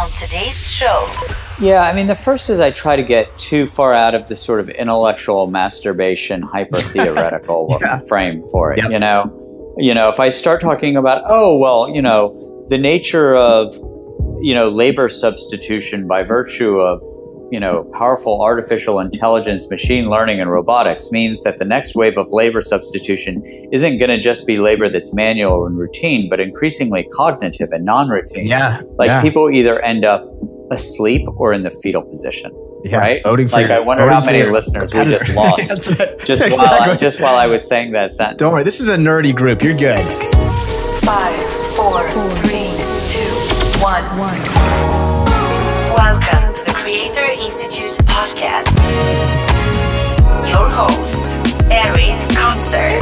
on today's show. Yeah, I mean, the first is I try to get too far out of the sort of intellectual masturbation, hyper theoretical yeah. frame for it. Yep. You know, you know, if I start talking about, oh well, you know, the nature of you know labor substitution by virtue of you know, powerful artificial intelligence, machine learning, and robotics means that the next wave of labor substitution isn't going to just be labor that's manual and routine, but increasingly cognitive and non-routine. Yeah, like yeah. people either end up asleep or in the fetal position. Yeah, right? Voting for like your, I wonder how many listeners we just lost just exactly. while I, just while I was saying that sentence. Don't worry, this is a nerdy group. You're good. Five, four, three, two, one, one. Podcast. Your host, Eric Koester.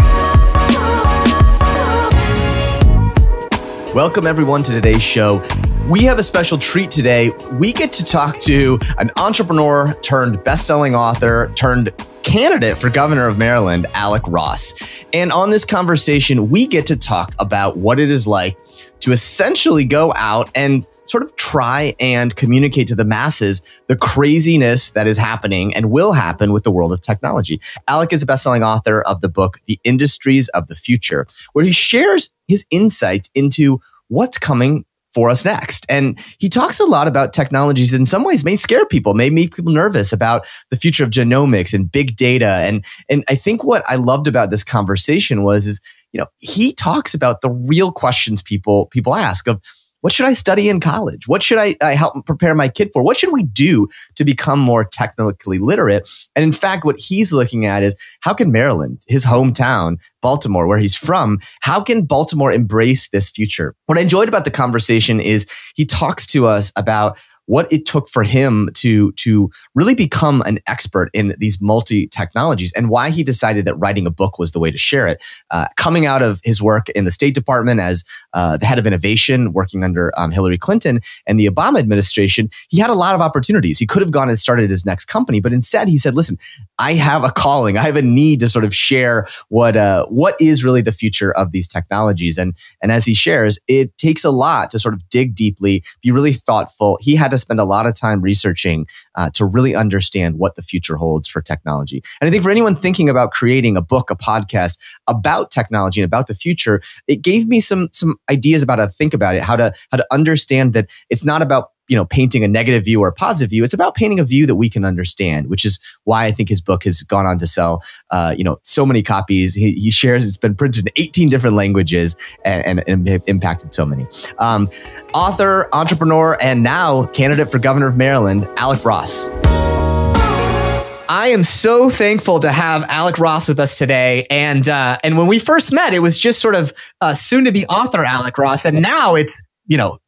Welcome, everyone, to today's show. We have a special treat today. We get to talk to an entrepreneur turned best-selling author turned candidate for governor of Maryland, Alec Ross. And on this conversation, we get to talk about what it is like to essentially go out and sort of try and communicate to the masses the craziness that is happening and will happen with the world of technology. Alec is a best-selling author of the book The Industries of the Future, where he shares his insights into what's coming for us next. And he talks a lot about technologies that in some ways may scare people, may make people nervous about the future of genomics and big data. And and I think what I loved about this conversation was is, you know, he talks about the real questions people people ask of what should I study in college? What should I, I, help prepare my kid for? What should we do to become more technically literate? And in fact, what he's looking at is how can Maryland, his hometown, Baltimore, where he's from, how can Baltimore embrace this future? What I enjoyed about the conversation is he talks to us about what it took for him to to really become an expert in these multi technologies and why he decided that writing a book was the way to share it. Uh, coming out of his work in the State Department as uh, the head of innovation, working under um, Hillary Clinton and the Obama administration, he had a lot of opportunities. He could have gone and started his next company, but instead he said, "Listen, I have a calling. I have a need to sort of share what uh, what is really the future of these technologies." And and as he shares, it takes a lot to sort of dig deeply, be really thoughtful. He had to spend a lot of time researching uh, to really understand what the future holds for technology. And I think for anyone thinking about creating a book, a podcast about technology and about the future, it gave me some some ideas about how to think about it, how to how to understand that it's not about you know painting a negative view or a positive view it's about painting a view that we can understand which is why i think his book has gone on to sell uh, you know so many copies he, he, shares it's been printed in 18 different languages and, and, and impacted so many um, author entrepreneur and now candidate for governor of maryland alec ross I am so thankful to have Alec Ross with us today. And uh, and when we first met, it was just sort of uh, soon to be author Alec Ross, and now it's you know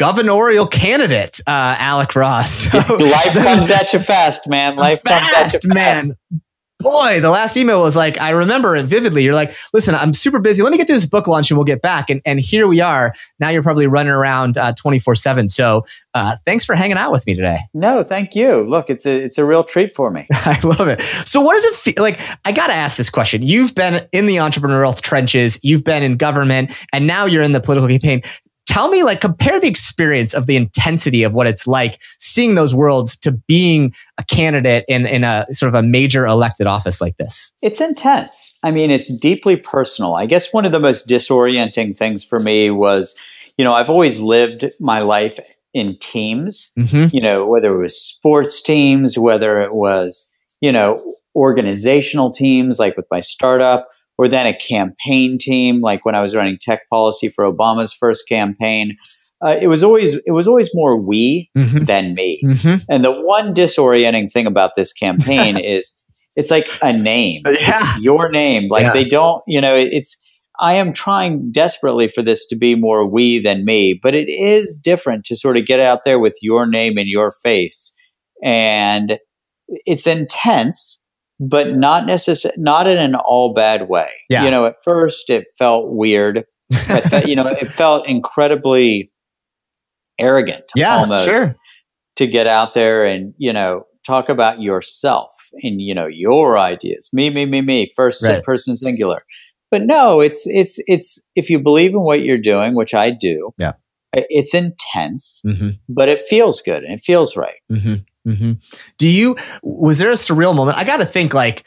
governorial candidate, uh, Alec Ross. So, Life comes at you fast, man. Life fast, comes at you fast. man. Boy, the last email was like, I remember it vividly. You're like, listen, I'm super busy. Let me get this book launch and we'll get back. And, and here we are. Now you're probably running around 24 uh, 7. So uh, thanks for hanging out with me today. No, thank you. Look, it's a, it's a real treat for me. I love it. So, what does it feel like? I got to ask this question. You've been in the entrepreneurial trenches, you've been in government, and now you're in the political campaign tell me like compare the experience of the intensity of what it's like seeing those worlds to being a candidate in in a sort of a major elected office like this. It's intense. I mean it's deeply personal. I guess one of the most disorienting things for me was you know i've always lived my life in teams mm-hmm. you know whether it was sports teams whether it was you know organizational teams like with my startup or then a campaign team, like when I was running tech policy for Obama's first campaign. Uh, it was always it was always more we mm-hmm. than me. Mm-hmm. And the one disorienting thing about this campaign is it's like a name. Yeah. It's your name. Like yeah. they don't, you know, it's I am trying desperately for this to be more we than me, but it is different to sort of get out there with your name and your face. And it's intense but not necessarily not in an all bad way. Yeah. You know, at first it felt weird. felt, you know, it felt incredibly arrogant. Yeah, almost sure. To get out there and you know talk about yourself and you know your ideas. Me, me, me, me. First right. person singular. But no, it's it's it's if you believe in what you're doing, which I do. Yeah. it's intense, mm-hmm. but it feels good and it feels right. Mm-hmm. Mm-hmm. Do you, was there a surreal moment? I got to think like,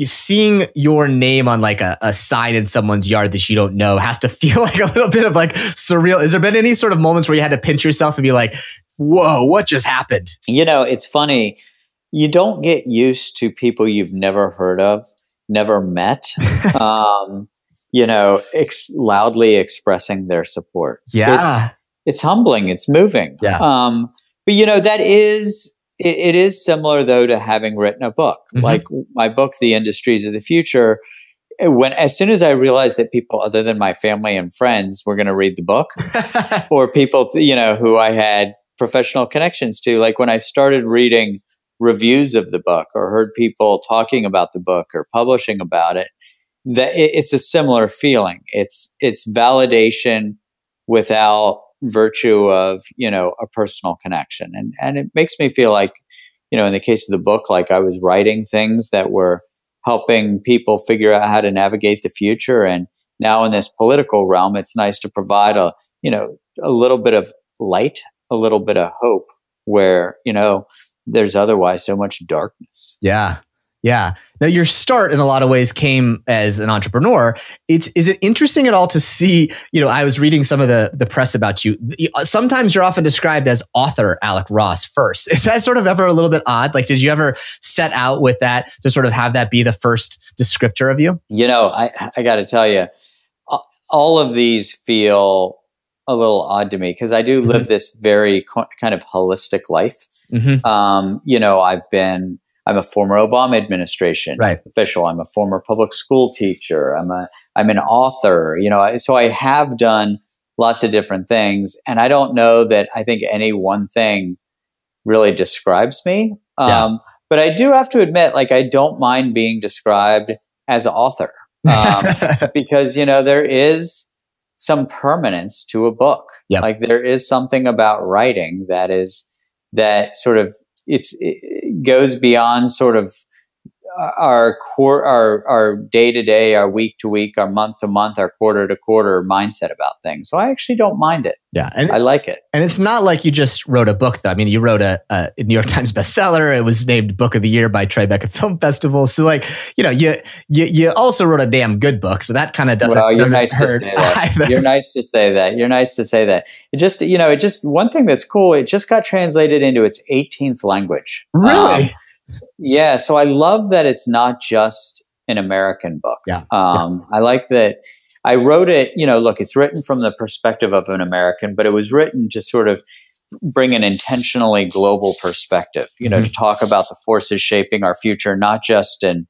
seeing your name on like a, a sign in someone's yard that you don't know has to feel like a little bit of like surreal. Has there been any sort of moments where you had to pinch yourself and be like, whoa, what just happened? You know, it's funny. You don't get used to people you've never heard of, never met. um, you know, ex- loudly expressing their support. Yeah. It's, it's humbling. It's moving. Yeah. Um, but you know, that is, it, it is similar though to having written a book, mm-hmm. like my book, The Industries of the Future. When, as soon as I realized that people other than my family and friends were going to read the book or people, you know, who I had professional connections to, like when I started reading reviews of the book or heard people talking about the book or publishing about it, that it's a similar feeling. It's it's validation without virtue of you know a personal connection, and and it makes me feel like you know in the case of the book, like I was writing things that were helping people figure out how to navigate the future, and now in this political realm, it's nice to provide a you know a little bit of light, a little bit of hope where you know there's otherwise so much darkness. Yeah. Yeah. Now your start in a lot of ways came as an entrepreneur. It's is it interesting at all to see, you know, I was reading some of the the press about you. Sometimes you're often described as author Alec Ross first. Is that sort of ever a little bit odd? Like did you ever set out with that to sort of have that be the first descriptor of you? You know, I I got to tell you all of these feel a little odd to me because I do live mm-hmm. this very co- kind of holistic life. Mm-hmm. Um, you know, I've been I'm a former Obama administration right. official. I'm a former public school teacher. I'm a I'm an author. You know, so I have done lots of different things, and I don't know that I think any one thing really describes me. Yeah. Um, but I do have to admit, like, I don't mind being described as author um, because you know there is some permanence to a book. Yep. Like there is something about writing that is that sort of it's it goes beyond sort of our core, our our day to day, our week to week, our month to month, our quarter to quarter mindset about things. So I actually don't mind it. Yeah, and I like it. And it's not like you just wrote a book. Though. I mean, you wrote a, a, New York Times bestseller. It was named Book of the Year by Tribeca Film Festival. So, like, you know, you you, you also wrote a damn good book. So that kind of doesn't. Well, you're doesn't nice to say that. Either. You're nice to say that. You're nice to say that. It just, you know, it just one thing that's cool. It just got translated into its 18th language. Really. Um, yeah. So I love that it's not just an American book. Yeah. Um, yeah. I like that I wrote it, you know, look, it's written from the perspective of an American, but it was written to sort of bring an intentionally global perspective, you know, mm-hmm. to talk about the forces shaping our future, not just in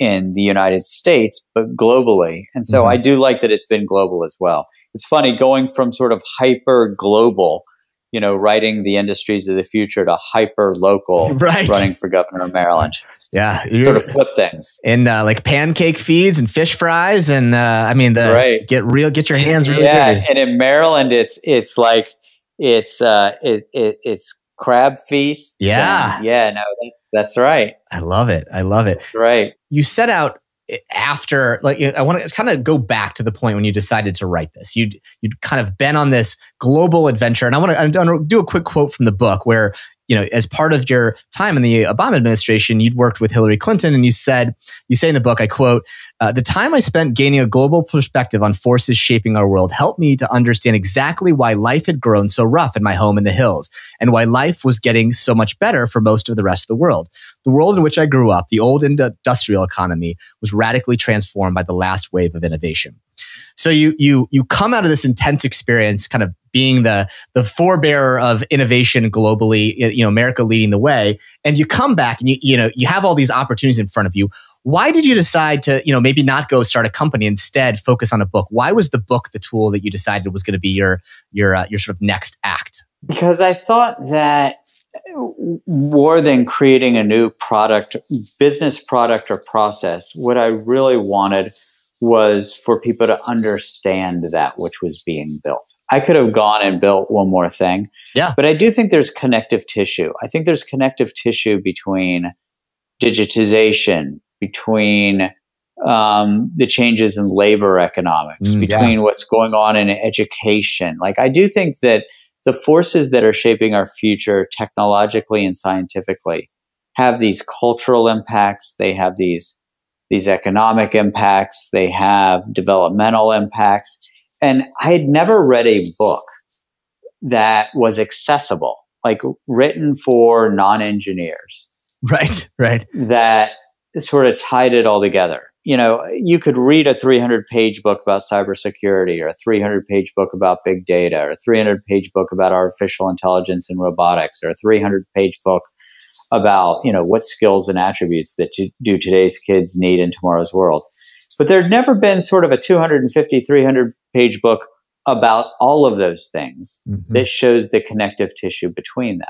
in the United States, but globally. And so mm-hmm. I do like that it's been global as well. It's funny going from sort of hyper global you know, writing the industries of the future to hyper local, right. running for governor of Maryland. Yeah, sort of flip things and uh, like pancake feeds and fish fries, and uh, I mean, the right. get real, get your hands really yeah. Dirty. And in Maryland, it's it's like it's uh it, it it's crab feasts. Yeah, yeah, no, that's, that's right. I love it. I love it. That's right. You set out after like i want to kind of go back to the point when you decided to write this. You'd you'd kind of been on this global adventure and i want to, do a quick quote from the book where you know, as part of your time in the Obama administration, you'd worked with Hillary Clinton, and you said, you say in the book, I quote, uh, the time I spent gaining a global perspective on forces shaping our world helped me to understand exactly why life had grown so rough in my home in the hills, and why life was getting so much better for most of the rest of the world. The world in which I grew up, the old industrial economy, was radically transformed by the last wave of innovation. So you you you come out of this intense experience, kind of being the the forebearer of innovation globally, you know, America leading the way, and you come back and you you know you have all these opportunities in front of you. Why did you decide to you know maybe not go start a company instead focus on a book? Why was the book the tool that you decided was going to be your your uh, your sort of next act? Because I thought that more than creating a new product, business product or process, what I really wanted was for people to understand that which was being built. I could have gone and built one more thing. Yeah. But I do think there's connective tissue. I think there's connective tissue between digitization, between um, the changes in labor economics, mm, between yeah. what's going on in education. Like, I do think that the forces that are shaping our future technologically and scientifically have these cultural impacts. They have these these economic impacts. They have developmental impacts. And I had never read a book that was accessible, like written for non engineers. Right, right. That sort of tied it all together. You know, you could read a 300 page book about cybersecurity or a 300 page book about big data or a 300 page book about artificial intelligence and robotics or a 300 page book about, you know, what skills and attributes that do today's kids need in tomorrow's world. But there'd never been sort of a 250, 300 page book about all of those things mm-hmm. that shows the connective tissue between them.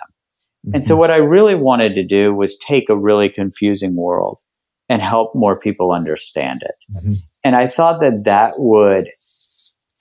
Mm-hmm. And so mm-hmm. what I really wanted to do was take a really confusing world and help more people understand it. Mm-hmm. And I thought that that would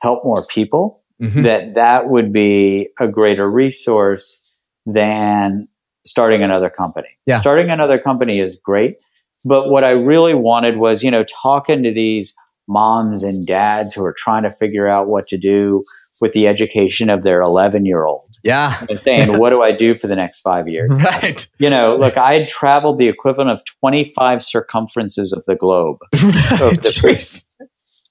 help more people, mm-hmm. that that would be a greater resource than starting another company. Yeah. Starting another company is great, but what I really wanted was, you know, talking to these moms and dads who are trying to figure out what to do with the education of their 11 year old. Yeah. And saying, what do I do for the next five years? Right. You know, look, I had traveled the equivalent of 25 circumferences of the globe. Right. Of the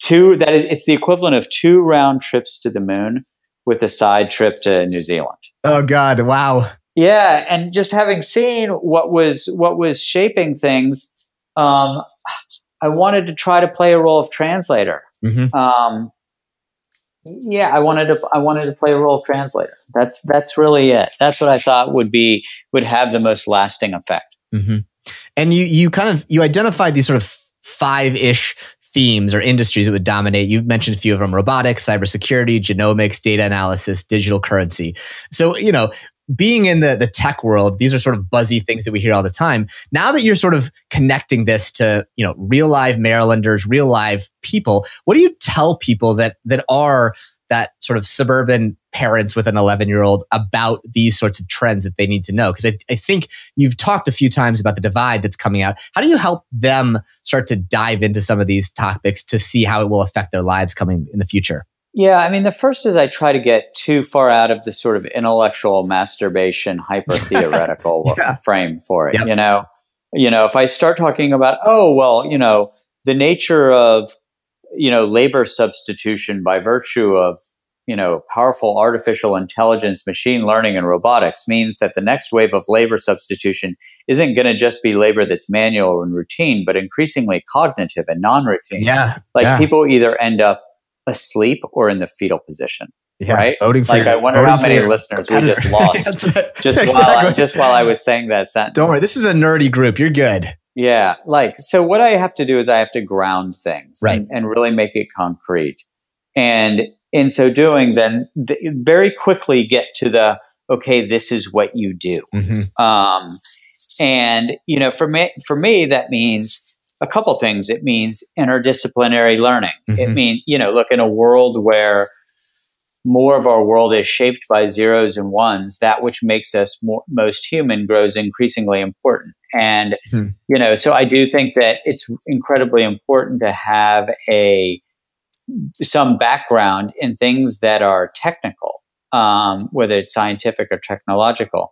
two, that is, it's the equivalent of two round trips to the moon with a side trip to New Zealand. Oh God. Wow. Yeah. And just having seen what was, what was shaping things, um, I wanted to try to play a role of translator. Mm-hmm. Um, yeah, I wanted to. I wanted to play a role of translator. That's that's really it. That's what I thought would be would have the most lasting effect. Mm-hmm. And you you kind of you identified these sort of five ish themes or industries that would dominate. You mentioned a few of them: robotics, cybersecurity, genomics, data analysis, digital currency. So you know, being in the, the tech world, these are sort of buzzy things that we hear all the time. Now that you're sort of connecting this to, you know, real live Marylanders, real live people, what do you tell people that that are that sort of suburban parents with an 11 year old about these sorts of trends that they need to know? Because I, I think you've talked a few times about the divide that's coming out. How do you help them start to dive into some of these topics to see how it will affect their lives coming in the future? Yeah, I mean, the first is I try to get too far out of the sort of intellectual masturbation, hyper theoretical yeah. frame for it. Yep. You know, you know, if I start talking about, oh well, you know, the nature of you know labor substitution by virtue of you know powerful artificial intelligence, machine learning, and robotics means that the next wave of labor substitution isn't going to just be labor that's manual and routine, but increasingly cognitive and non-routine. Yeah, like yeah. people either end up asleep or in the fetal position. Yeah, right? Voting for like, your, I wonder how many listeners we just lost just exactly. while just while I was saying that sentence. Don't worry, this is a nerdy group. You're good. Yeah, like so. What I have to do is I have to ground things right. and, and really make it concrete, and in so doing, then th- very quickly get to the okay. This is what you do, mm-hmm. um, and you know, for me, for me, that means a couple things. It means interdisciplinary learning. Mm-hmm. It means, you know, look, in a world where more of our world is shaped by zeros and ones, that which makes us more, most human grows increasingly important. And, mm-hmm. you know, so I do think that it's incredibly important to have a, some background in things that are technical, um, whether it's scientific or technological.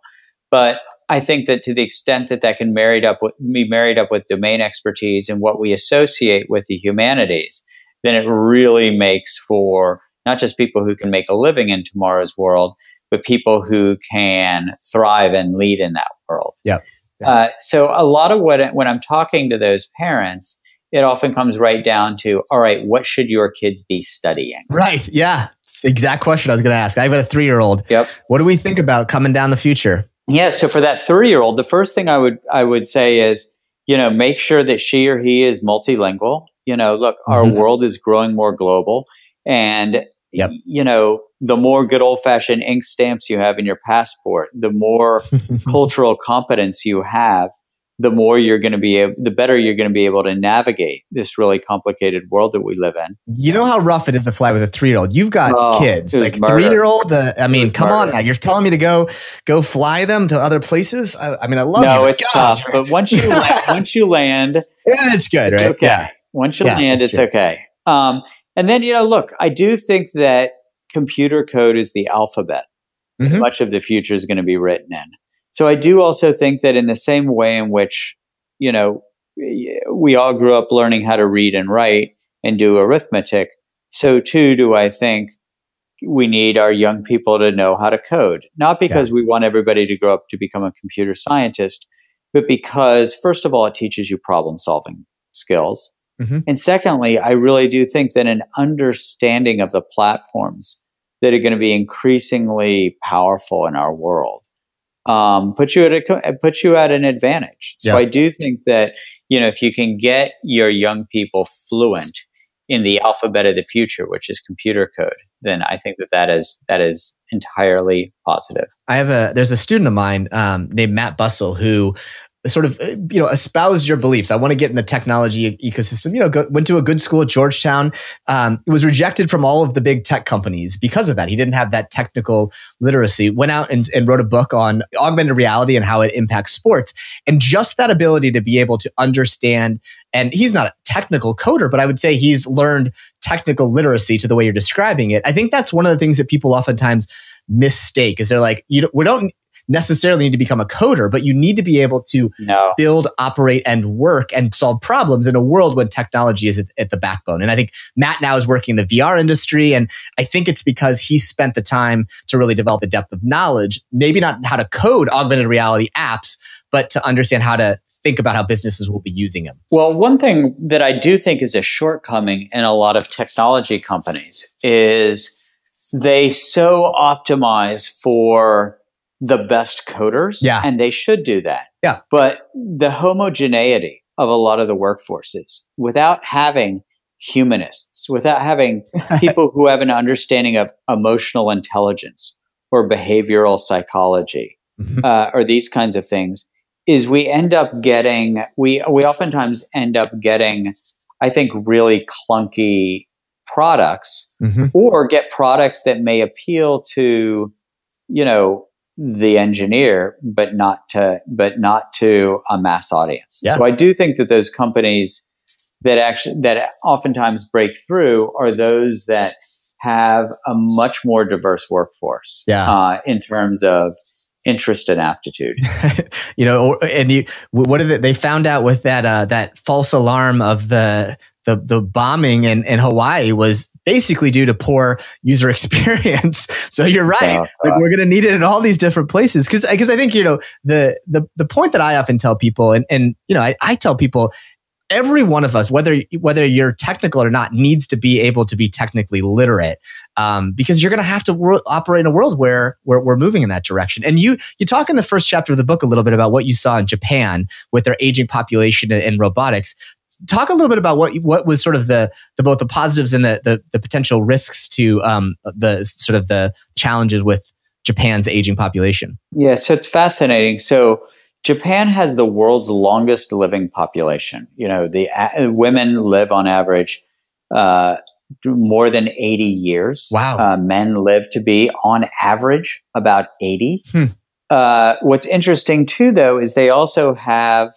But I think that to the extent that that can married up with, be married up with domain expertise and what we associate with the humanities, then it really makes for not just people who can make a living in tomorrow's world, but people who can thrive and lead in that world. Yep. Yeah. Uh, so a lot of what when I'm talking to those parents, it often comes right down to, all right, what should your kids be studying? Right. Yeah. It's the exact question I was going to ask. I have got a three year old. Yep. What do we think about coming down the future? Yeah. So for that three year old, the first thing I would I would say is, you know, make sure that she or he is multilingual. You know, look, mm-hmm. our world is growing more global, and yep. you know, the more good old fashioned ink stamps you have in your passport, the more cultural competence you have, the more you're going to be able, the better you're going to be able to navigate this really complicated world that we live in. You know how rough it is to fly with a three year old. You've got oh, kids, like three year old. Uh, I mean, come murder. on now. You're telling me to go go fly them to other places. I, I mean, I love. No, you. it's God, tough. But once you land, once you land, yeah, it's good, right? Okay. Yeah. Once you yeah, land, it's true. okay. Um, and then, you know, look, I do think that computer code is the alphabet. Mm-hmm. Much of the future is going to be written in. So I do also think that in the same way in which, you know, we all grew up learning how to read and write and do arithmetic, so too do I think we need our young people to know how to code. Not because yeah. we want everybody to grow up to become a computer scientist, but because, first of all, it teaches you problem solving skills. Mm-hmm. And secondly, I really do think that an understanding of the platforms that are going to be increasingly powerful in our world um, puts you at a puts you at an advantage. So yeah. I do think that you know if you can get your young people fluent in the alphabet of the future, which is computer code, then I think that that is that is entirely positive. I have a there's a student of mine um, named Matt Bustle who sort of uh, you know espouse your beliefs. I want to get in the technology ecosystem. You know go, went to a good school at georgetown. Um, was rejected from all of the big tech companies because of that. He didn't have that technical literacy. Went out and, and wrote a book on augmented reality and how it impacts sports. And just that ability to be able to understand and he's not a technical coder but i would say he's learned technical literacy to the way you're describing it. I think that's one of the things that people oftentimes mistake is they're like you we don't necessarily need to become a coder, but you need to be able to no. build, operate, and work and solve problems in a world when technology is at, at, the backbone. And I think Matt now is working in the VR industry. And I think it's because he spent the time to really develop a depth of knowledge, maybe not how to code augmented reality apps, but to understand how to think about how businesses will be using them. Well, one thing that I do think is a shortcoming in a lot of technology companies is they so optimize for the best coders. Yeah. And they should do that. Yeah. But the homogeneity of a lot of the workforces without having humanists, without having people who have an understanding of emotional intelligence or behavioral psychology mm-hmm. uh, or these kinds of things, is we end up getting, we, we oftentimes end up getting, I think, really clunky products mm-hmm. or get products that may appeal to, you know, the engineer, but not to but not to a mass audience. Yeah. So I do think that those companies that actually that oftentimes break through are those that have a much more diverse workforce. Yeah. Uh, in terms of interest and aptitude. you know, and you, what did they, they found out with that uh, that false alarm of the the the bombing in, in Hawaii was basically due to poor user experience. so you're right. Oh, like we're gonna need it in all these different places. Cause because I think, you know, the the the point that I often tell people and and you know, I, I tell people every one of us, whether whether you're technical or not, needs to be able to be technically literate, um, because you're going to have to wor- operate in a world where, where we're moving in that direction. And you you talk in the first chapter of the book a little bit about what you saw in Japan with their aging population and robotics talk a little bit about what what was sort of the the both the positives and the the, the potential risks to um, the sort of the challenges with Japan's aging population. Yeah, so it's fascinating. So Japan has the world's longest living population. You know, the uh, women live on average uh, more than 80 years. Wow. Uh, men live to be on average about 80. Hmm. Uh, what's interesting too, though, is they also have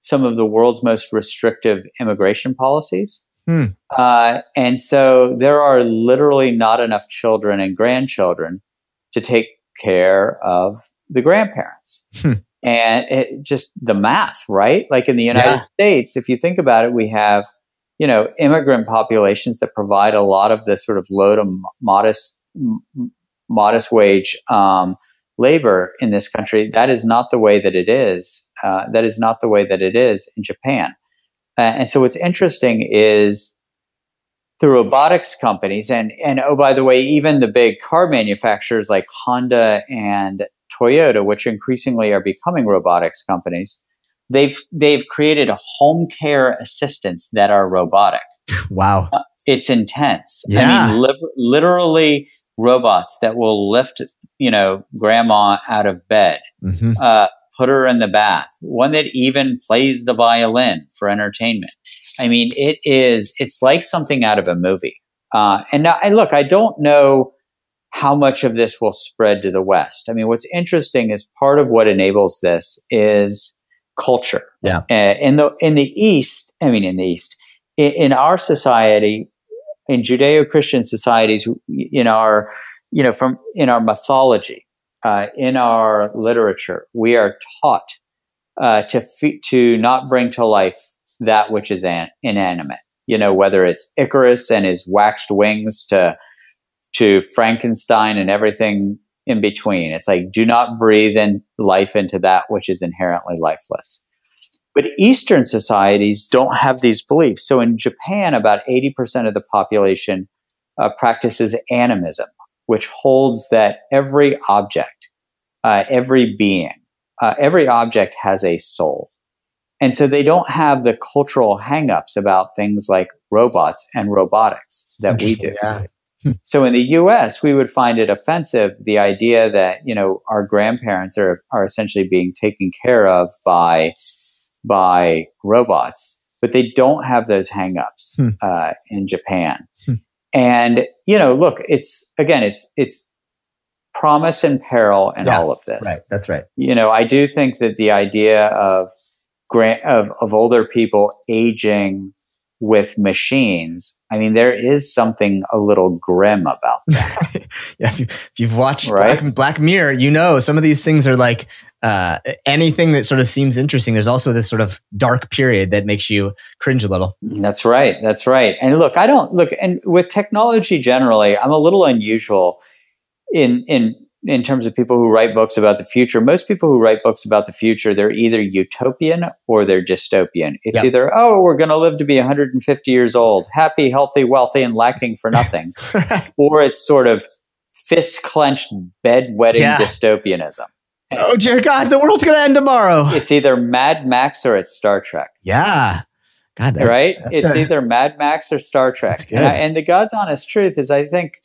some of the world's most restrictive immigration policies. Hmm. Uh, and so there are literally not enough children and grandchildren to take care of the grandparents. Hmm. And it just the math, right? Like in the United yeah. States, if you think about it, we have, you know, immigrant populations that provide a lot of the sort of low to modest, modest wage um, labor in this country. That is not the way that it is uh, that is not the way that it is in Japan. Uh, and so what's interesting is the robotics companies and and oh by the way even the big car manufacturers like Honda and Toyota which increasingly are becoming robotics companies they've they've created home care assistants that are robotic wow uh, it's intense yeah. i mean li- literally robots that will lift you know grandma out of bed mm-hmm. uh, put her in the bath, one that even plays the violin for entertainment. I mean, it is, it's like something out of a movie. Uh, and now, and look, I don't know how much of this will spread to the West. I mean, what's interesting is part of what enables this is culture. Yeah. Uh, in the, in the East, I mean, in the East, in, in our society, in Judeo-Christian societies, in our, you know, from in our mythology, uh, in our literature, we are taught uh, to to not bring to life that which is an- inanimate. You know, whether it's Icarus and his waxed wings to to Frankenstein and everything in between. It's like do not breathe in life into that which is inherently lifeless. But Eastern societies don't have these beliefs. So in Japan, about 80% of the population uh, practices animism, which holds that every object, uh, every being, uh, every object has a soul. And so they don't have the cultural hangups about things like robots and robotics that we do. Yeah. so in the US, we would find it offensive the idea that, you know, our grandparents are, are essentially being taken care of by by robots, but they don't have those hangups hmm. uh, in Japan. Hmm. And you know, look, it's again, it's it's promise and peril and yes, all of this. Right, that's right. You know, I do think that the idea of grant of, of older people aging with machines. I mean, there is something a little grim about that. yeah, if, you, have watched right? Black, Black, Mirror, you know some of these things are like uh, anything that sort of seems interesting. There's also this sort of dark period that makes you cringe a little. That's right. That's right. And look, I don't look, and with technology generally, I'm a little unusual in in in terms of people who write books about the future, most people who write books about the future, they're either utopian or they're dystopian. It's yep. either, oh, we're going to live to be 150 years old, happy, healthy, wealthy, and lacking for nothing. or it's sort of fist clenched, bedwetting yeah. dystopianism. Oh, dear God, the world's going to end tomorrow. It's either Mad Max or it's Star Trek. Yeah. God, that, right? It's a, either Mad Max or Star Trek. And, I, and the God's honest truth is, I think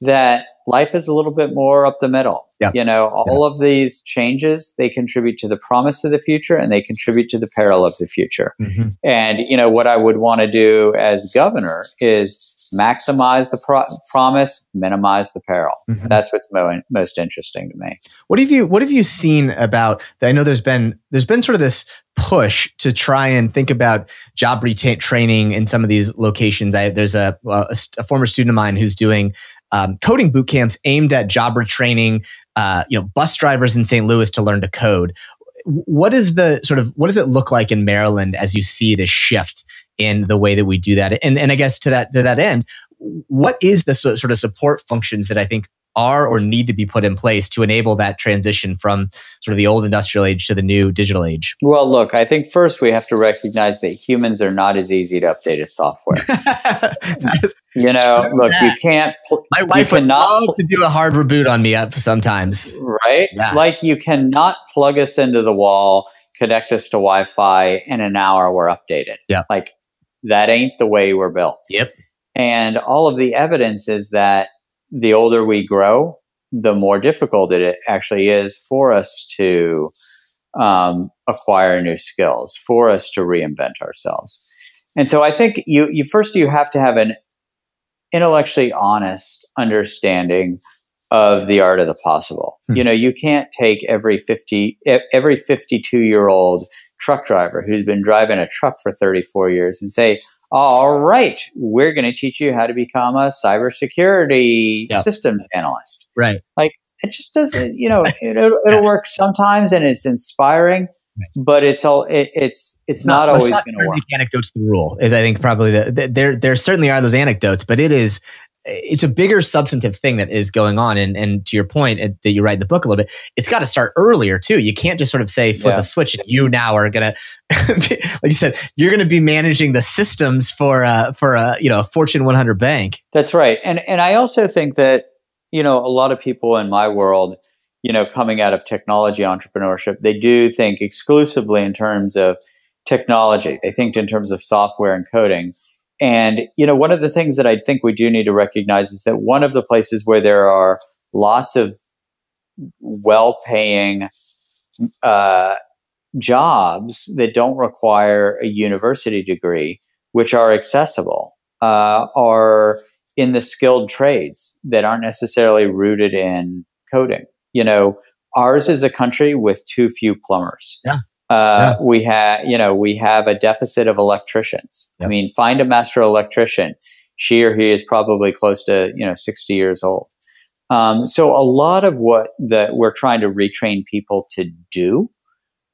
that life is a little bit more up the middle. Yeah. You know, all yeah. of these changes, they contribute to the promise of the future and they contribute to the peril of the future. Mm-hmm. And, you know, what I would want to do as governor is maximize the pro- promise, minimize the peril. Mm-hmm. That's what's mo- most interesting to me. What have you, what have you seen about, that? I know there's been, there's been sort of this push to try and think about job retraining in some of these locations. I, there's a, a, a former student of mine who's doing um, coding boot camps aimed at job retraining, uh, you know, bus drivers in St. Louis to learn to code. What is the sort of what does it look like in Maryland as you see this shift in the way that we do that? And and I guess to that to that end, what is the sort of support functions that I think are or need to be put in place to enable that transition from sort of the old industrial age to the new digital age? Well, look, I think first we have to recognize that humans are not as easy to update as software. you know, look, you can't. My wife would love to do a hard reboot on me up sometimes. Right? Yeah. Like you cannot plug us into the wall, connect us to Wi-Fi, in an hour we're updated. Yeah. Like that ain't the way we're built. Yep. And all of the evidence is that the older we grow, the more difficult it actually is for us to um, acquire new skills, for us to reinvent ourselves. And so I think you, you first you have to have an intellectually honest understanding of the art of the possible. Mm-hmm. You know, you can't take every 50 every 52 year old truck driver who's been driving a truck for 34 years and say, "All right, we're going to teach you how to become a cybersecurity yep. systems analyst." Right. Like it just doesn't, you know, it, will it'll work sometimes and it's inspiring, but it's all it, it's it's not, not always going to work. Anecdotes the rule is, I think, probably the, the, there there certainly are those anecdotes, but it is it's a bigger substantive thing that is going on. And, and to your point uh, that you write in the book a little bit, it's got to start earlier too. You can't just sort of say, flip yeah. a switch and you now are going to, like you said, you're going to be managing the systems for, uh, for a, you know, a Fortune 100 bank. That's right. And, and I also think that, you know, a lot of people in my world, you know, coming out of technology entrepreneurship, they do think exclusively in terms of technology. They think in terms of software and coding. And, you know, one of the things that I think we do need to recognize is that one of the places where there are lots of well paying uh, jobs that don't require a university degree, which are accessible, uh, are in the skilled trades that aren't necessarily rooted in coding. You know, ours is a country with too few plumbers. Yeah. Uh, yeah. We have, you know, we have a deficit of electricians. Yep. I mean, find a master electrician. She or he is probably close to, you know, 60 years old. Um, so a lot of what that we're trying to retrain people to do,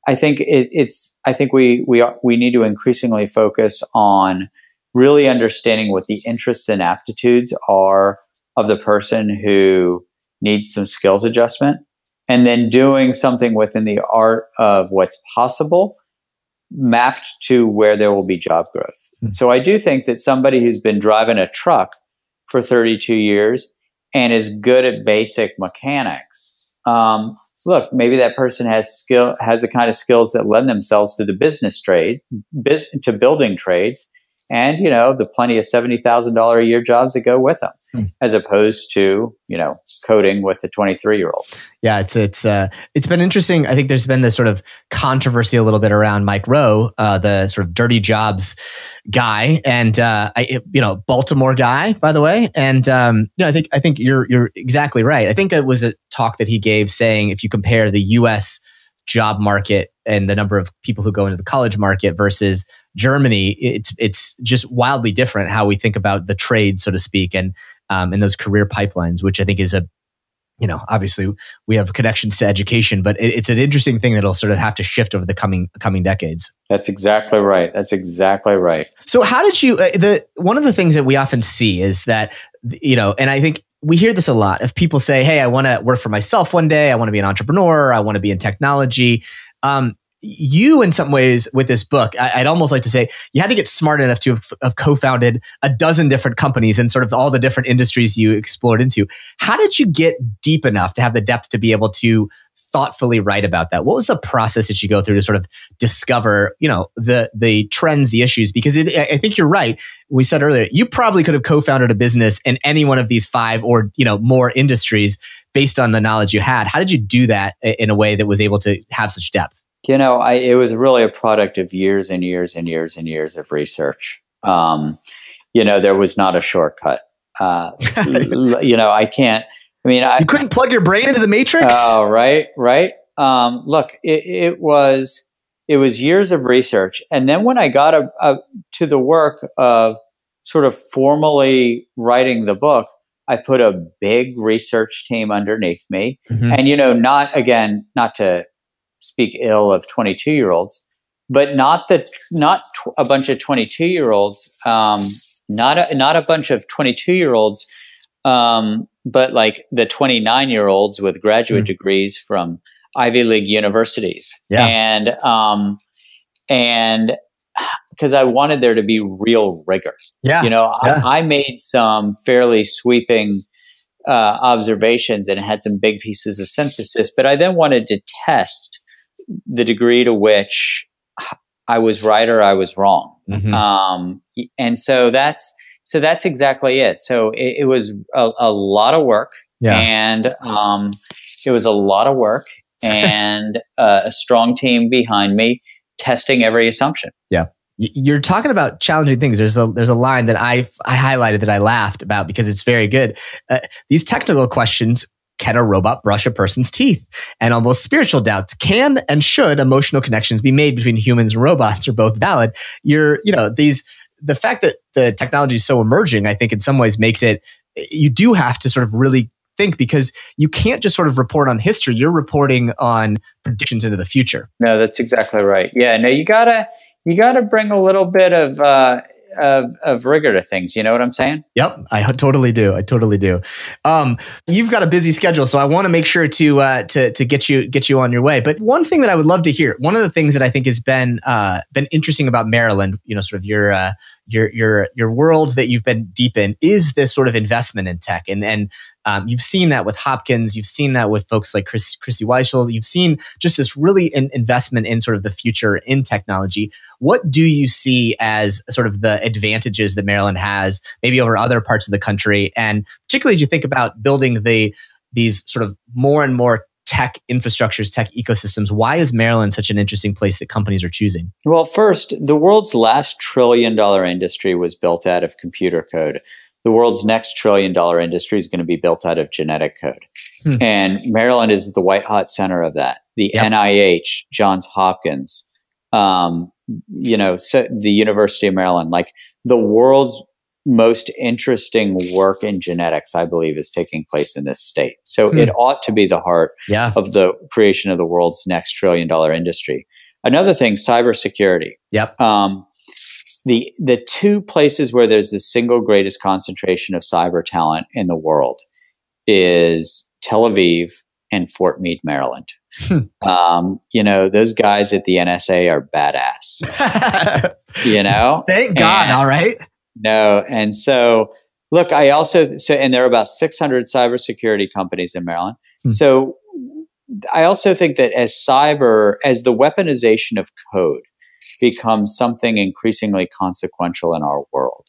I think it, it's, I think we, we are, we need to increasingly focus on really understanding what the interests and aptitudes are of the person who needs some skills adjustment and then doing something within the art of what's possible mapped to where there will be job growth. Mm-hmm. So I do think that somebody who's been driving a truck for 32 years and is good at basic mechanics, um, look, maybe that person has skill, has the kind of skills that lend themselves to the business trade, biz, to building trades and you know the plenty of seventy thousand dollar a year jobs that go with them, hmm. as opposed to you know coding with the twenty three year olds. Yeah, it's it's uh, it's been interesting. I think there's been this sort of controversy a little bit around Mike Rowe, uh, the sort of dirty jobs guy, and uh, I you know Baltimore guy by the way, and um, you know I think I think you're you're exactly right. I think it was a talk that he gave saying if you compare the U.S. job market and the number of people who go into the college market versus Germany, it's it's just wildly different how we think about the trade, so to speak, and um, and those career pipelines, which I think is a you know obviously we have connections to education, but it, it's an interesting thing that'll sort of have to shift over the coming coming decades. That's exactly right. That's exactly right. So how did you uh, the one of the things that we often see is that you know, and I think we hear this a lot. If people say, "Hey, I want to work for myself one day. I want to be an entrepreneur. I want to be in technology," um, you in some ways with this book I, would almost like to say you had to get smart enough to have, have, co-founded a dozen different companies and sort of all the different industries you explored into how did you get deep enough to have the depth to be able to thoughtfully write about that what was the process that you go through to sort of discover you know the the trends the issues because it, i think you're right we said earlier you probably could have co-founded a business in any one of these five or you know more industries based on the knowledge you had how did you do that in a way that was able to have such depth you know, I, it was really a product of years and years and years and years of research. Um, you know, there was not a shortcut. Uh, you know, I can't. I mean, I you couldn't plug your brain into the matrix. Oh, right, right. Um, look, it, it, was it was years of research, and then when I got a, a, to the work of sort of formally writing the book, I put a big research team underneath me, mm-hmm. and you know, not again, not to speak ill of 22 year olds, but not that not tw- a bunch of 22 year olds, um, not a, not a bunch of 22 year olds, um, but like the 29 year olds with graduate mm. degrees from Ivy League universities, yeah. and um, and because I wanted there to be real rigor. Yeah, you know, yeah. I, I made some fairly sweeping uh, observations and had some big pieces of synthesis, but I then wanted to test the degree to which I was right or I was wrong. Mm-hmm. Um, and so that's so that's exactly it. So it, it was a, a, lot of work, yeah. and um, it was a lot of work and uh, a strong team behind me testing every assumption. Yeah. You're talking about challenging things. There's a there's a line that I I highlighted that I laughed about because it's very good. Uh, these technical questions can a robot brush a person's teeth? And almost spiritual doubts. Can and should emotional connections be made between humans and robots are both valid? You're, you know, these, the fact that the technology is so emerging, I think in some ways makes it, you do have to sort of really think because you can't just sort of report on history. You're reporting on predictions into the future. No, that's exactly right. Yeah, no, you gotta, you gotta bring a little bit of, uh, of, of rigor to things. You know what I'm saying? Yep, I totally do. I totally do. Um, you've got a busy schedule, so I want to make sure to uh, to to get you get you on your way. But one thing that I would love to hear, one of the things that I think has been uh, been interesting about Maryland, you know, sort of your uh, your your your world that you've been deep in, is this sort of investment in tech, and and um, you've seen that with Hopkins. You've seen that with folks like Chris, Chrissy Weishel. You've seen just this really in, investment in sort of the future in technology. What do you see as sort of the advantages that Maryland has, maybe over other parts of the country, and particularly as you think about building the these sort of more and more tech infrastructures, tech ecosystems. Why is Maryland such an interesting place that companies are choosing? Well, first, the world's last trillion dollar industry was built out of computer code the world's next trillion dollar industry is going to be built out of genetic code. Hmm. And Maryland is the white hot center of that. The yep. NIH, Johns Hopkins, um, you know, so the University of Maryland, like the world's most interesting work in genetics, I believe, is taking place in this state. So hmm. it ought to be the heart yeah. of the creation of the world's next trillion dollar industry. Another thing, cybersecurity. Yep. Um, the the two places where there's the single greatest concentration of cyber talent in the world is Tel Aviv and Fort Meade, Maryland. Hmm. um, you know, those guys at the NSA are badass. you know, thank God. And, all right. No, and so look, I also so and there are about 600 cybersecurity companies in Maryland. Hmm. So I also think that as cyber, as the weaponization of code becomes something increasingly consequential in our world,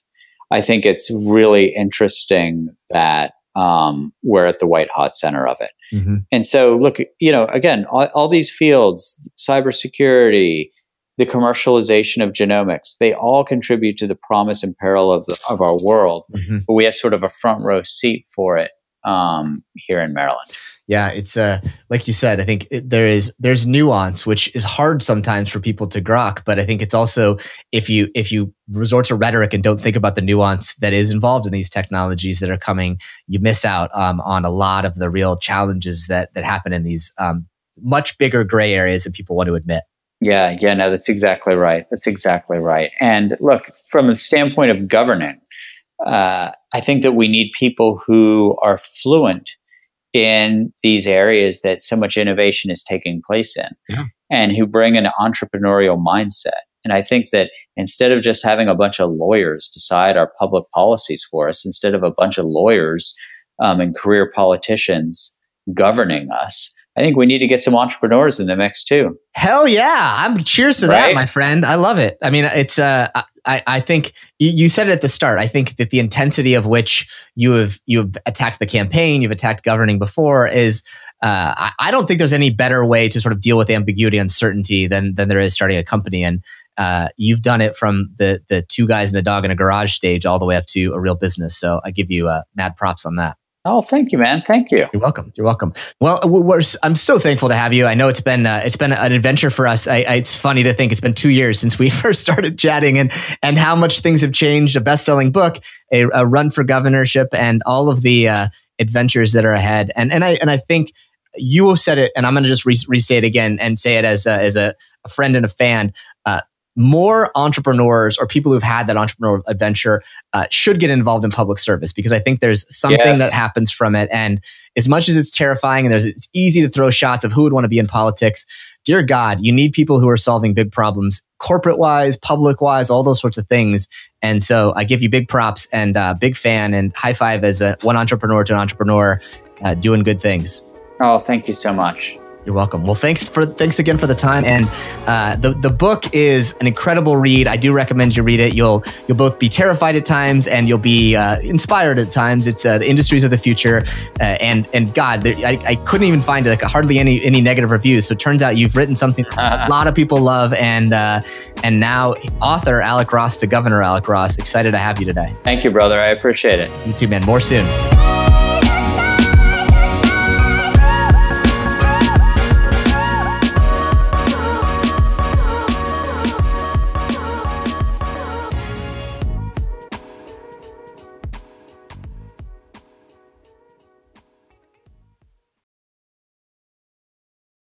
I think it's really interesting that um, we're at the white hot center of it. Mm-hmm. And so, look, you know, again, all, all these fields, cybersecurity, the commercialization of genomics, they all contribute to the promise and peril of, the, of our world. Mm-hmm. But we have sort of a front row seat for it um, here in Maryland. Yeah it's uh like you said i think it, there is there's nuance which is hard sometimes for people to grok but i think it's also if you if you resort to rhetoric and don't think about the nuance that is involved in these technologies that are coming you miss out um, on a lot of the real challenges that that happen in these um, much bigger gray areas that people want to admit. Yeah yeah no that's exactly right. That's exactly right. And look from a standpoint of governing uh, i think that we need people who are fluent in these areas that so much innovation is taking place in yeah. and who bring an entrepreneurial mindset. And I think that instead of just having a bunch of lawyers decide our public policies for us, instead of a bunch of lawyers um, and career politicians governing us, I think we need to get some entrepreneurs in the mix too. Hell yeah. I'm cheers to right? that, my friend. I love it. I mean, it's, uh, I, I think you said it at the start. I think that the intensity of which you have you have attacked the campaign, you've attacked governing before, is uh, I, I, don't think there's any better way to sort of deal with ambiguity, uncertainty than than there is starting a company. And uh, you've done it from the the two guys and a dog in a garage stage all the way up to a real business. So I give you uh, mad props on that. Oh, thank you, man. Thank you. You're welcome. You're welcome. Well, I'm so thankful to have you. I know it's been uh, it's been an adventure for us. I, I, it's funny to think it's been two years since we first started chatting, and and how much things have changed. A best selling book, a, a, run for governorship, and all of the uh, adventures that are ahead. And and I and I think you said it, and I'm going to just re- it again and say it as a, as a, a friend and a fan. More entrepreneurs or people who've had that entrepreneurial adventure uh, should get involved in public service because I think there's something yes. that happens from it. And as much as it's terrifying and there's it's easy to throw shots of who would want to be in politics, dear God, you need people who are solving big problems, corporate wise, public wise, all those sorts of things. And so I give you big props and uh, big fan and high five as a one entrepreneur to an entrepreneur uh, doing good things. Oh, thank you so much. You're welcome. Well, thanks for thanks again for the time. And uh, the the book is an incredible read. I do recommend you read it. You'll you'll both be terrified at times and you'll be uh, inspired at times. It's uh, the industries of the future. Uh, and and God, there, I, I couldn't even find like hardly any any negative reviews. So it turns out you've written something a lot of people love. And uh, and now author Alec Ross to Governor Alec Ross. Excited to have you today. Thank you, brother. I appreciate it. You too, man. More soon.